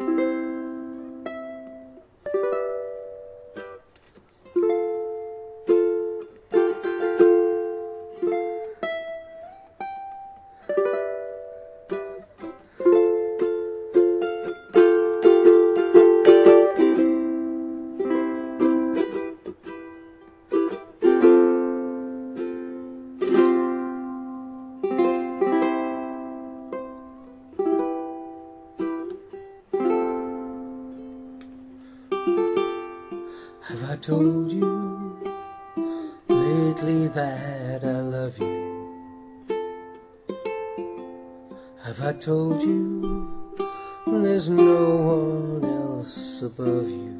Have I told you lately that I love you? Have I told you there's no one else above you?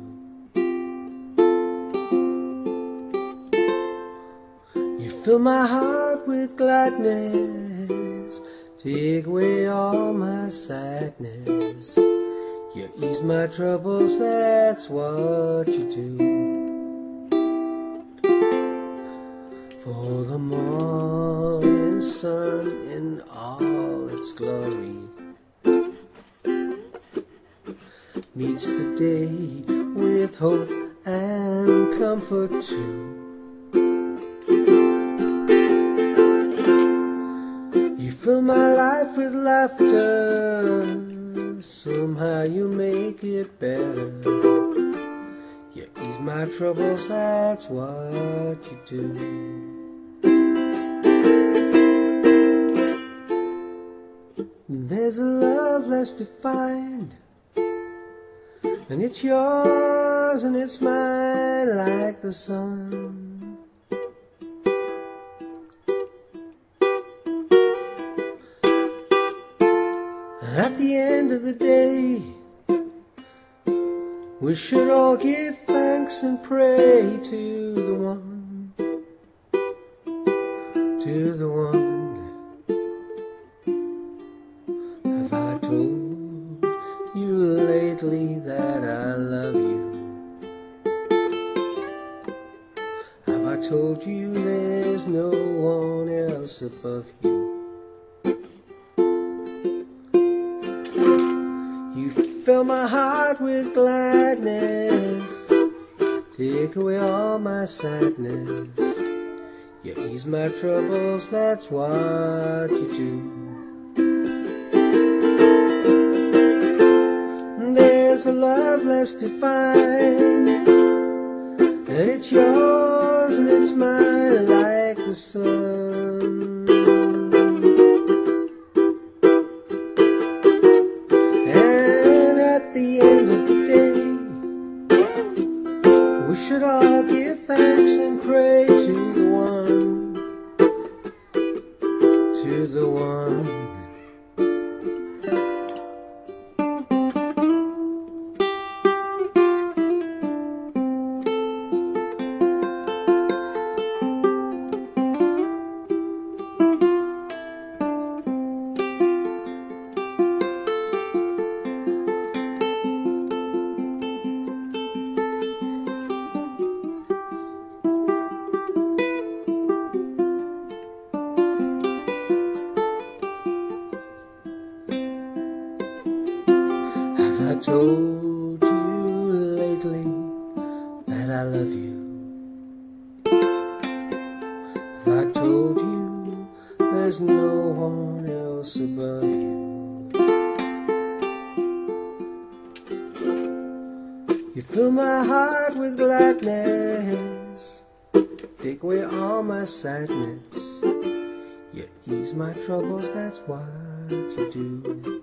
You fill my heart with gladness, take away all my sadness. You ease my troubles, that's what you do. For the morning sun in all its glory meets the day with hope and comfort too. You fill my life with laughter, somehow you make it better. You ease my troubles, that's what you do. There's a love less defined, and it's yours and it's mine like the sun. At the end of the day, we should all give thanks and pray to the one, told you there's no one else above you? You fill my heart with gladness, take away all my sadness. You ease my troubles, that's what you do. There's a love less defined, and it's yours I told you lately that I love you? I told you there's no one else above you? You fill my heart with gladness, take away all my sadness. You ease my troubles, that's what you do.